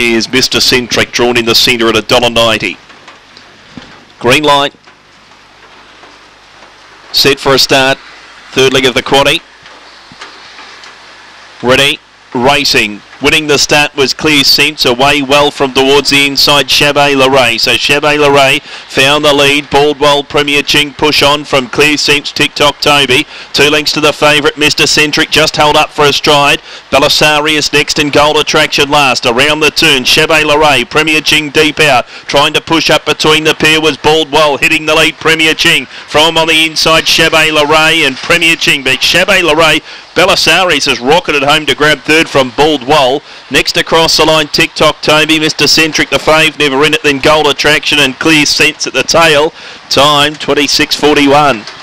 is Mr. Centric, drawn in the centre at $1.90. Green light. Set for a start. Third leg of the quaddy. Ready. Racing. Winning the start was Clear Sense away well from towards the inside Chabet Leray. So Chabet Leray found the lead. Baldwell Premier Ching push on from Clear Sense TikTok Toby. Two lengths to the favourite Mr. Centric just held up for a stride. Belisarius next and Gold Attraction last. Around the turn Chabet Leray. Premier Ching deep out. Trying to push up between the pair was Baldwell hitting the lead Premier Ching. From on the inside Chabet Leray and Premier Ching. But Chabet Leray Belisarius has rocketed home to grab third from Baldwell. Next across the line, TikTok Toby, Mr. Centric, the fave, never in it, then Gold Attraction and Clear Sense at the tail. Time 26.41.